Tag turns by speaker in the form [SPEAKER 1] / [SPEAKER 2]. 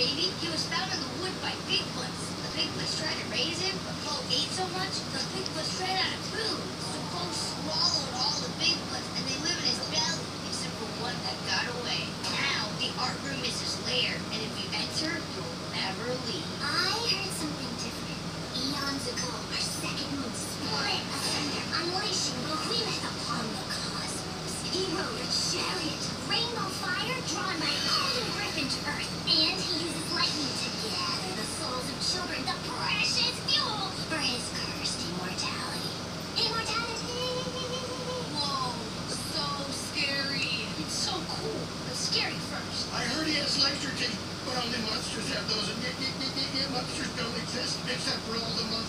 [SPEAKER 1] baby. He was found in the wood by Bigfoots. The Bigfoots tried to raise him, but Poe ate so much, the Bigfoots ran out of food. So Poe swallowed all the Bigfoots, and they live in his belly, except for one that got away. Now, the art room is his lair, and if you enter, you'll never leave.
[SPEAKER 2] I heard something different. Eons ago, our second moon split asunder, unleashing behemoth upon the cosmos. He rode a chariot of rainbow fire he
[SPEAKER 3] has electric but only monsters have those, and yet, yet, yet, yet monsters don't exist, except for all the monsters